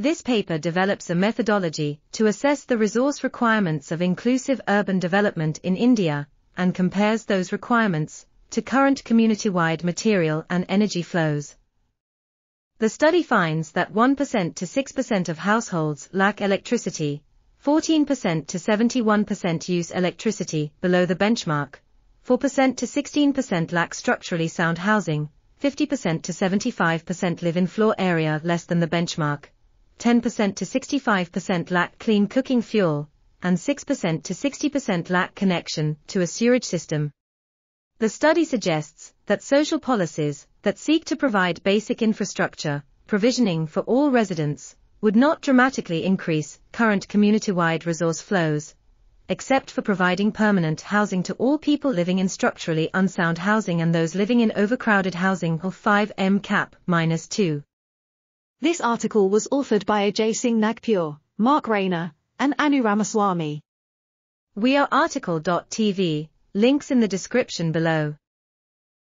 This paper develops a methodology to assess the resource requirements of inclusive urban development in India and compares those requirements to current community-wide material and energy flows. The study finds that 1% to 6% of households lack electricity, 14% to 71% use electricity below the benchmark, 4% to 16% lack structurally sound housing, 50% to 75% live in floor area less than the benchmark, 10% to 65% lack clean cooking fuel, and 6% to 60% lack connection to a sewerage system. The study suggests that social policies that seek to provide basic infrastructure, provisioning for all residents, would not dramatically increase current community-wide resource flows, except for providing permanent housing to all people living in structurally unsound housing and those living in overcrowded housing of 5M cap minus 2. This article was authored by Ajay Singh Nagpure, Mark Reiner, and Anu Ramaswami. We are RTCL.TV, links in the description below.